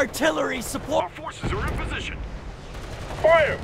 Artillery support! Our forces are in position. Fire!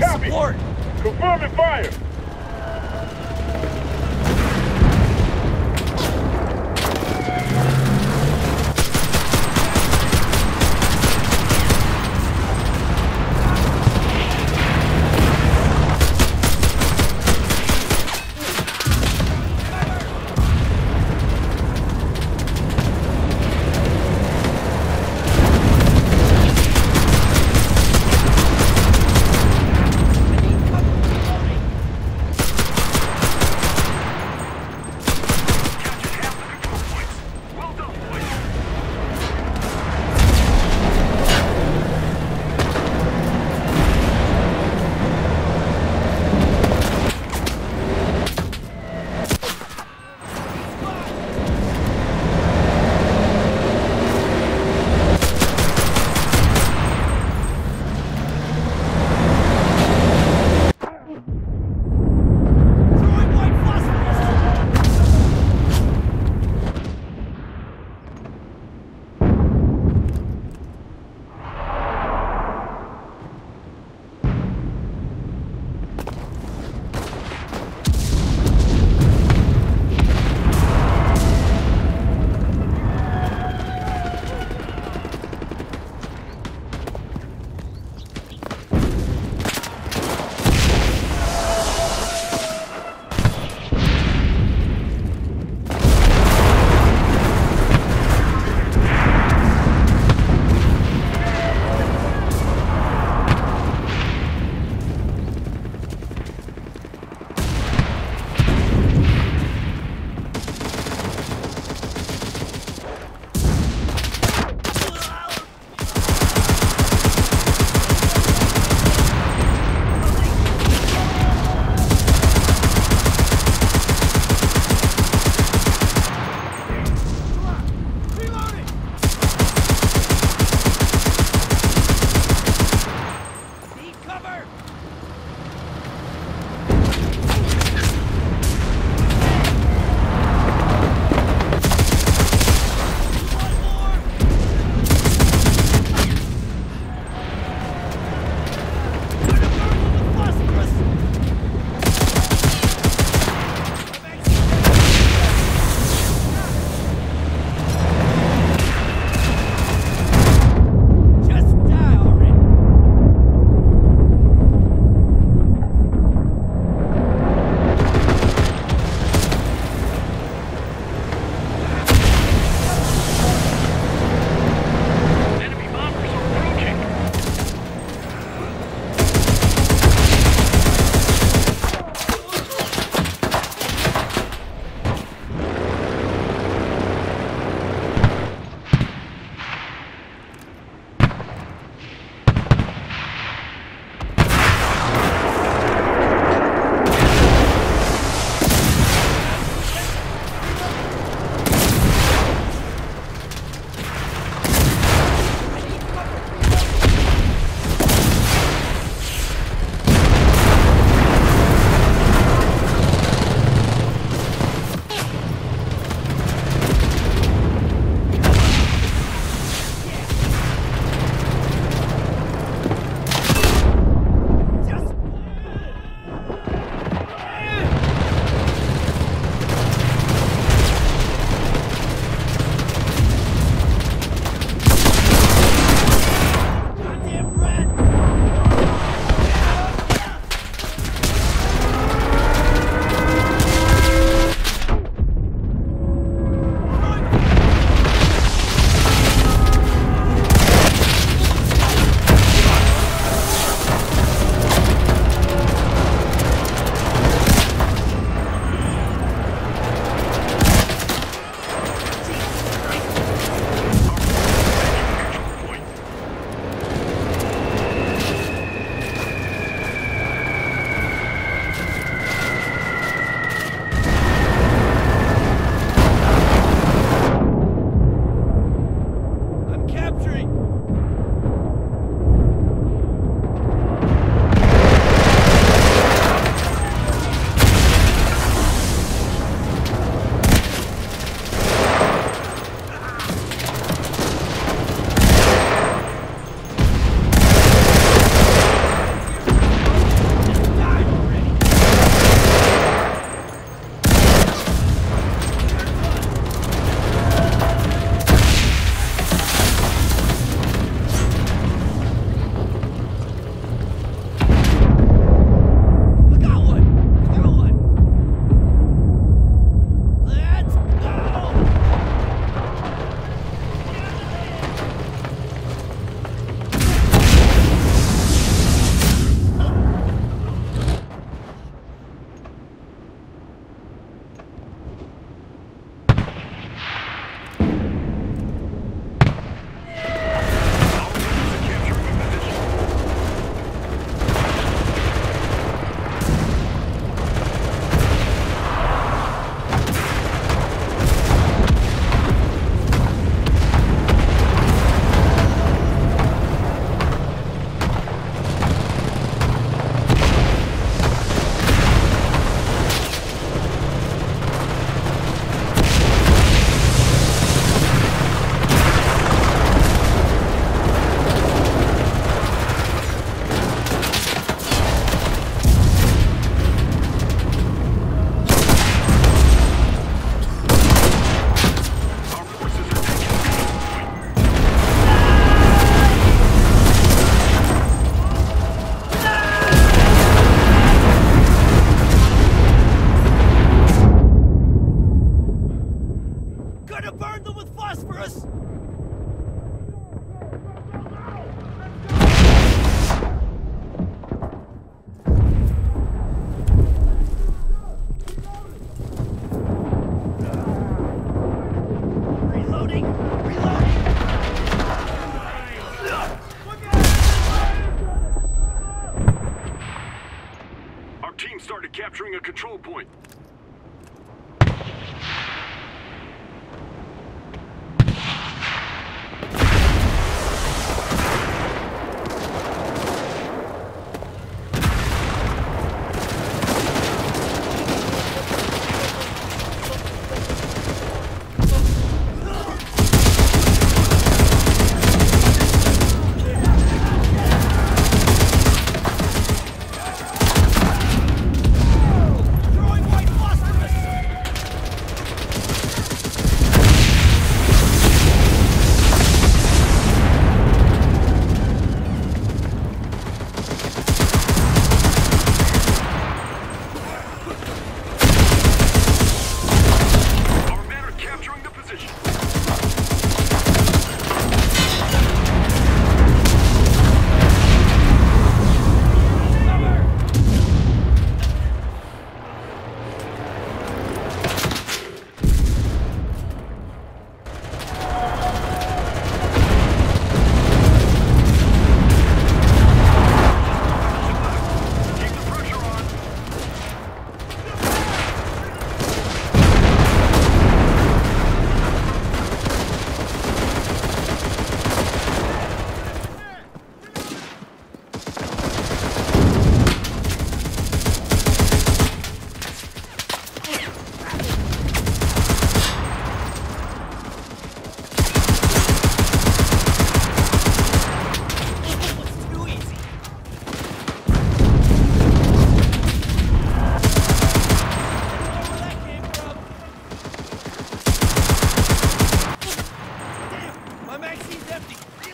Report. Confirming fire.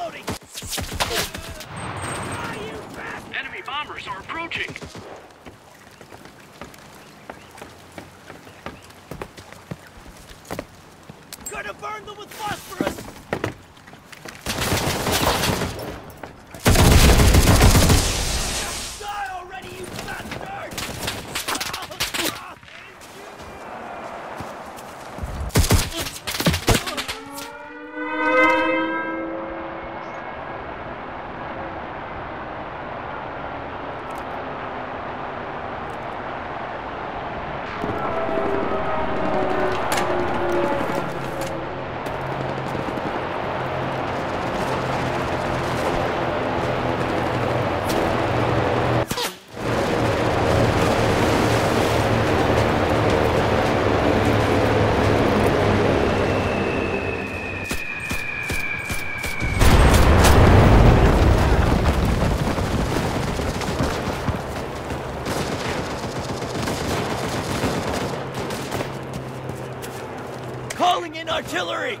Reloading. Enemy bombers are approaching. Artillery!